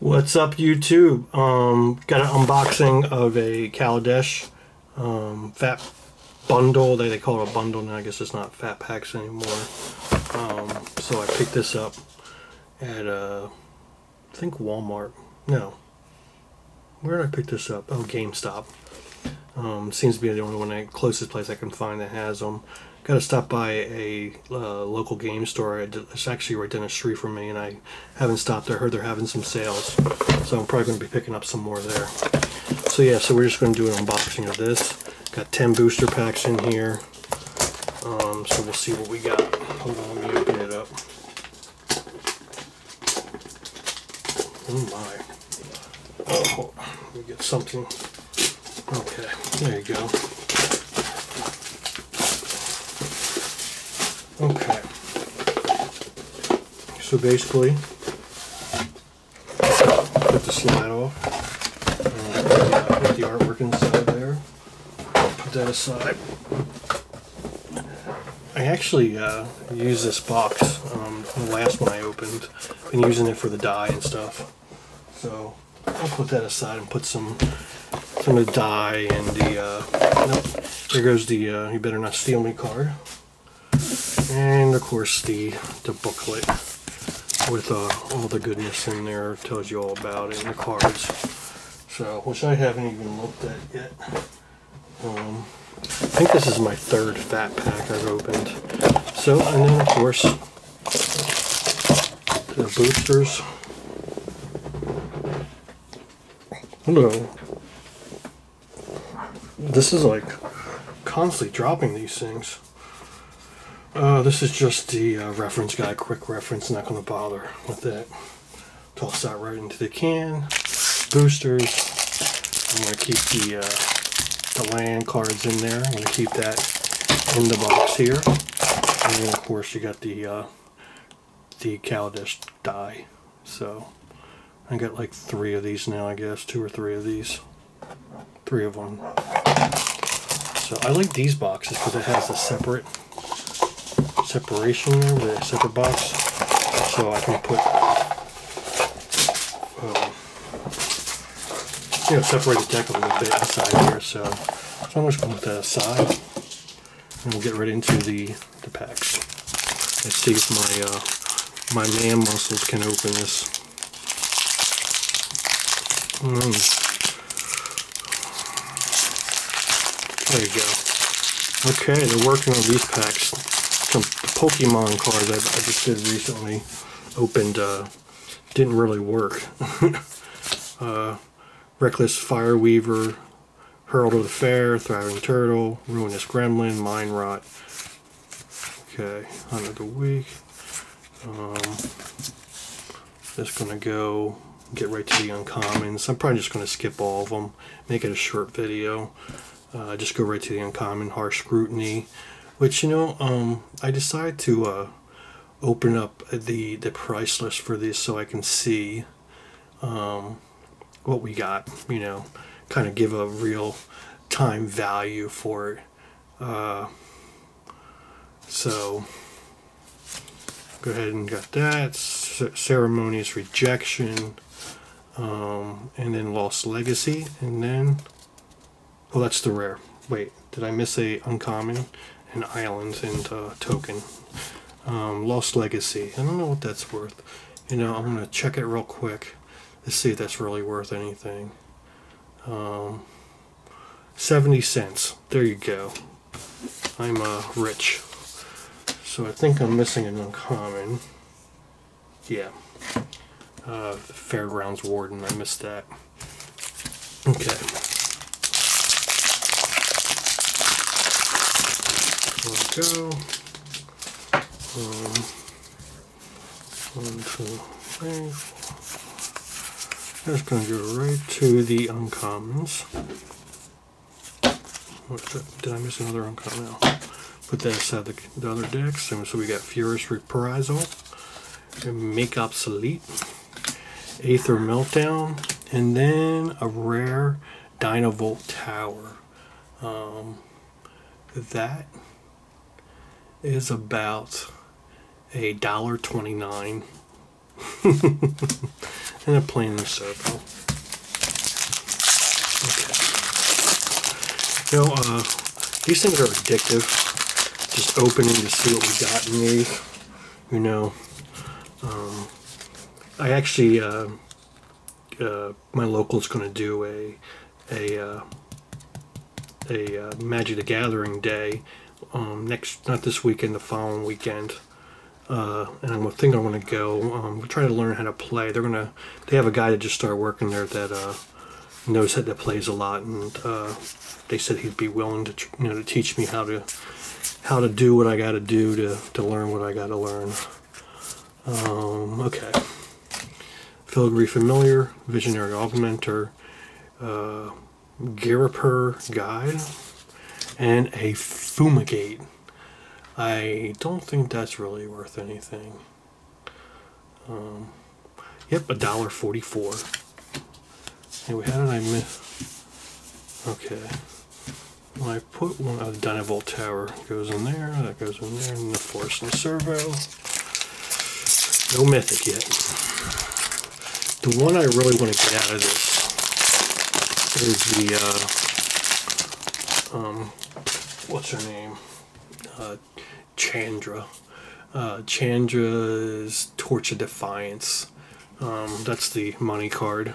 What's up YouTube? Um, got an unboxing of a Kaladesh um, fat bundle. They, they call it a bundle now. I guess it's not fat packs anymore. Um, so I picked this up at uh, I think Walmart. No. Where did I pick this up? Oh, GameStop. Um, seems to be the only one, closest place I can find that has them. Got to stop by a uh, local game store. It's actually right down the street from me, and I haven't stopped. I heard they're having some sales, so I'm probably going to be picking up some more there. So yeah, so we're just going to do an unboxing of this. Got 10 booster packs in here. Um, so we'll see what we got. Hold on, let me open it up. Oh my. Oh, me get something. Okay, there you go. Okay. So basically, put the slide off. Uh, put the artwork inside there. Put that aside. I actually uh, used this box, um, the last one I opened. Been using it for the die and stuff. So I'll put that aside and put some some of the die and the. Uh, nope, here goes the uh, "You Better Not Steal Me" card and of course the the booklet with uh, all the goodness in there tells you all about it and the cards. So which I haven't even looked at yet. Um, I think this is my third fat pack I've opened. So and then of course the boosters. Hello. This is like constantly dropping these things uh, this is just the uh, reference guide, quick reference, not going to bother with that. Toss that right into the can. Boosters. I'm going to keep the, uh, the land cards in there. I'm going to keep that in the box here. And then of course you got the, uh, the Kaladesh die. So I got like three of these now, I guess. Two or three of these. Three of them. So I like these boxes because it has a separate separation there with a separate box so I can put um, you know separate the deck a little bit inside here so, so I'm just going to put that aside and we'll get right into the, the packs. Let's see if my uh, my man muscles can open this. Mm. there you go. Okay they're working on these packs some Pokemon cards I, I just did recently opened uh, didn't really work. uh, Reckless Fire Weaver, Herald of the Fair, Thriving Turtle, Ruinous Gremlin, Mind Rot. Okay, Hunt of the Weak. Um, just gonna go get right to the uncommons. I'm probably just gonna skip all of them, make it a short video. Uh, just go right to the uncommon, harsh scrutiny, which, you know, um, I decided to uh, open up the, the price list for this so I can see um, what we got, you know, kind of give a real time value for it. Uh, so, go ahead and got that. C ceremonious rejection. Um, and then Lost Legacy. And then, oh, that's the rare. Wait, did I miss a uncommon? And islands and uh, token. Um, Lost Legacy. I don't know what that's worth. You know, I'm going to check it real quick to see if that's really worth anything. Um, 70 cents. There you go. I'm uh, rich. So I think I'm missing an uncommon. Yeah. Uh, Fairgrounds Warden. I missed that. Okay. Go. Um, one, two, three. That's going to go right to the uncommons. Did I miss another uncommon? No. Put that aside the, the other decks. And so we got Furious Reprisal, and Make Obsolete, Aether Meltdown, and then a rare Dynavolt Tower. Um, that is about a dollar twenty nine. and a plain circle. Okay. You know, uh, these things are addictive. Just opening to see what we got in these. You know, um, I actually, uh, uh, my local's going to do a a uh, a uh, Magic the Gathering day um, next, not this weekend, the following weekend. Uh, and I think I'm going to go. Um, try to learn how to play. They're gonna. They have a guy that just started working there that uh, knows that that plays a lot, and uh, they said he'd be willing to you know to teach me how to how to do what I got to do to to learn what I got to learn. Um, okay. Filigree Familiar, Visionary Augmenter, uh, Ghirapur Guide, and a Fumigate. I don't think that's really worth anything. Um, yep, a dollar forty-four. Anyway, how did I miss? Okay. When I put one of the Dynavolt Tower goes in there, that goes in there, and the Force and Servo. No Mythic yet. The one I really want to get out of this is the, uh, um, what's her name? Uh, Chandra. Uh, Chandra's Torch of Defiance. Um, that's the money card.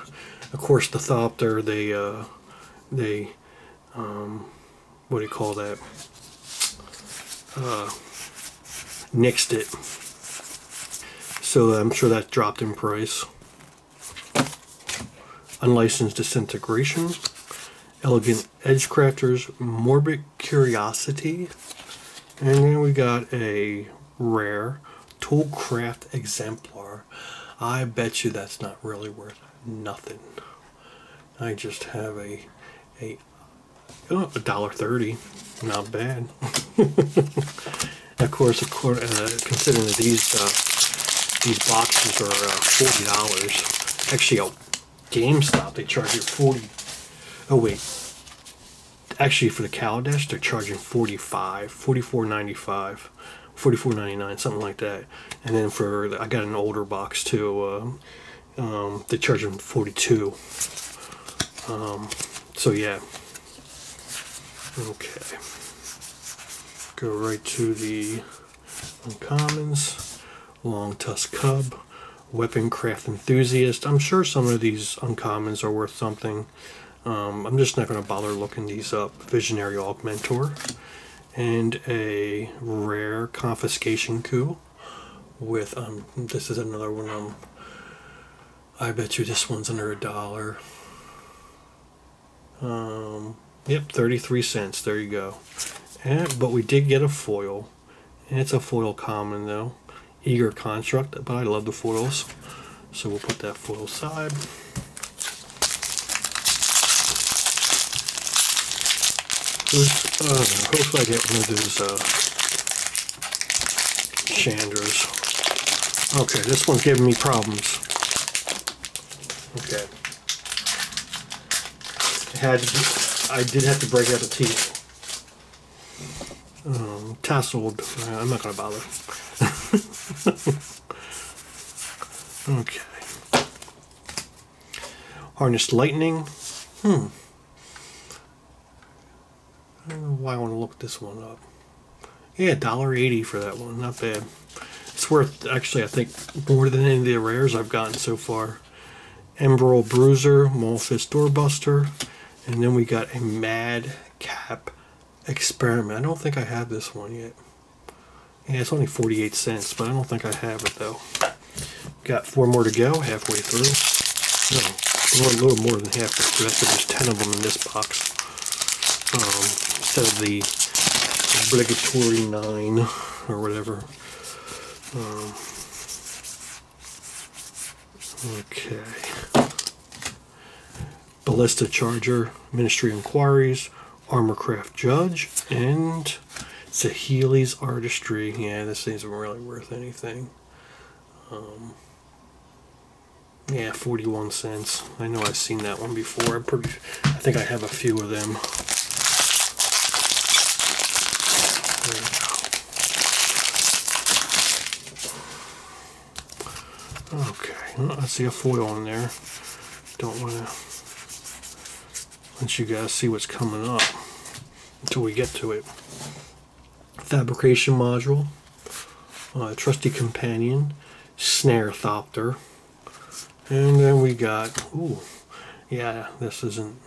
Of course, the Thopter, they, uh, they, um, what do you call that? Uh, nixed it. So I'm sure that dropped in price. Unlicensed Disintegration. Elegant Edge Crafters, Morbid Curiosity. And then we got a rare Toolcraft Exemplar. I bet you that's not really worth nothing. I just have a a oh, a dollar thirty, not bad. of course, of course, uh, considering that these uh, these boxes are uh, forty dollars. Actually, a GameStop they charge you forty. Oh wait, actually for the Kaladesh they're charging 45 44.95 44.99 something like that. And then for I got an older box too uh, um, they charge them 42 um, so yeah. Okay. Go right to the uncommons. Long tusk cub weapon craft enthusiast. I'm sure some of these uncommons are worth something um, I'm just not going to bother looking these up. Visionary Augmenter and a rare confiscation coup with um this is another one um I bet you this one's under a dollar. Um yep 33 cents. There you go. And but we did get a foil. And it's a foil common though. Eager construct but I love the foils. So we'll put that foil aside uh, hopefully I get one of those uh, Chandras. Okay, this one's giving me problems. Okay. I had I did have to break out the teeth. Um, tasseled. I'm not going to bother. okay. Harnessed lightning. Hmm. I don't know why I want to look this one up. Yeah, $1.80 for that one. Not bad. It's worth, actually, I think, more than any of the rares I've gotten so far. Embraal Bruiser, Maulfist Doorbuster, and then we got a Mad Cap Experiment. I don't think I have this one yet. Yeah, it's only 48 cents, but I don't think I have it, though. Got four more to go, halfway through. No, a little more than halfway through. That's there's 10 of them in this box. Um, instead of the obligatory nine or whatever. Um, okay. Ballista Charger, Ministry Inquiries, Armorcraft Judge, and Saheeli's Artistry. Yeah, this thing's really worth anything. Um, yeah, 41 cents. I know I've seen that one before. I'm pretty, I think I have a few of them. Okay. Oh, I see a foil in there. Don't want to let you guys see what's coming up until we get to it. Fabrication module, uh, trusty companion, snare thopter, and then we got ooh, yeah, this isn't.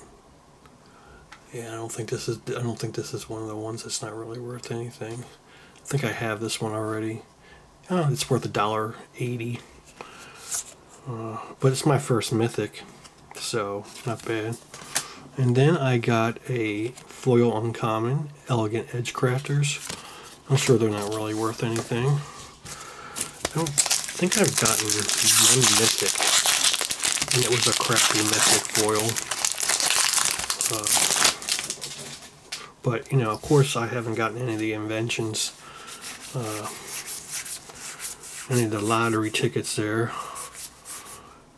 Yeah, I don't think this is. I don't think this is one of the ones that's not really worth anything. I think I have this one already. Oh, it's worth a dollar eighty. Uh, but it's my first mythic, so not bad. And then I got a foil uncommon, elegant edge crafters. I'm sure they're not really worth anything. I don't think I've gotten one mythic, and it was a crappy mythic foil. Uh, but you know, of course, I haven't gotten any of the inventions, uh, any of the lottery tickets there.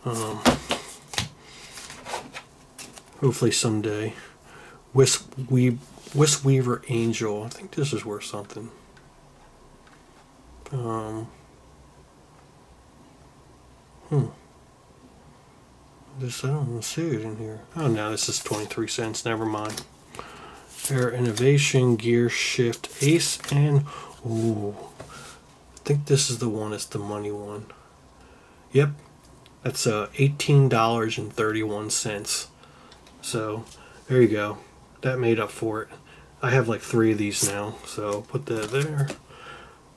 Um, hopefully someday. Wisp, we, Wisp Weaver Angel. I think this is worth something. Um, hmm. This I don't see it in here. Oh no, this is 23 cents. Never mind. Air Innovation, Gear Shift, Ace, and ooh, I think this is the one. It's the money one. Yep, that's uh, $18.31. So there you go. That made up for it. I have like three of these now, so put that there.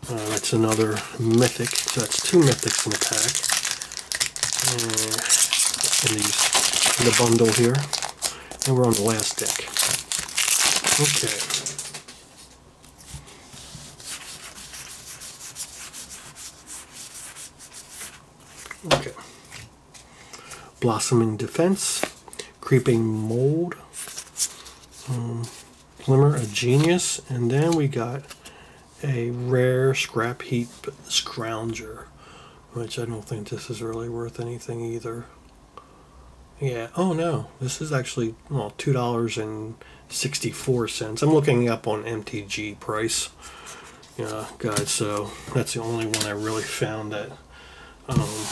Uh, that's another mythic. So that's two mythics in the pack. Uh, these in the bundle here. And we're on the last deck. Okay. Okay. Blossoming Defense, Creeping Mold, um, Glimmer of Genius, and then we got a rare Scrap Heap Scrounger, which I don't think this is really worth anything either. Yeah, oh no, this is actually, well, $2.64. I'm looking up on MTG price. Yeah, guys, so that's the only one I really found that um,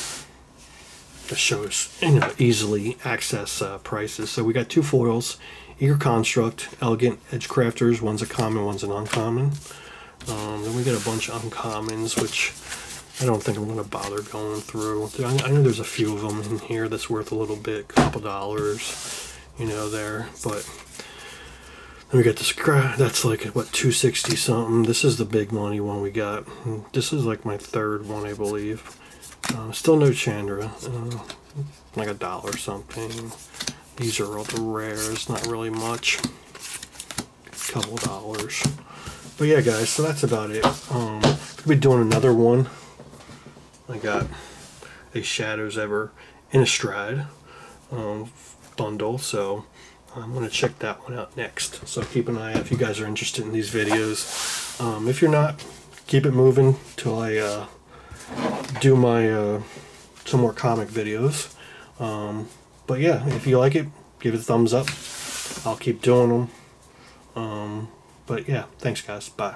that shows you know easily access uh, prices. So we got two foils, Eager Construct, Elegant Edge Crafters. One's a common, one's an uncommon. Um, then we got a bunch of uncommons, which I don't think I'm going to bother going through. I know there's a few of them in here that's worth a little bit, couple dollars, you know, there. But then we got the scrap. That's like what 260 something. This is the big money one we got. This is like my third one, I believe. Uh, still no Chandra. Uh, like a dollar something. These are all the rares, not really much. A couple dollars. But yeah, guys, so that's about it. Um, we'll be doing another one. I got a Shadows over Innistrad um, bundle, so I'm going to check that one out next. So keep an eye out if you guys are interested in these videos. Um, if you're not, keep it moving till I uh, do my uh, some more comic videos. Um, but yeah, if you like it, give it a thumbs up. I'll keep doing them. Um, but yeah, thanks guys. Bye.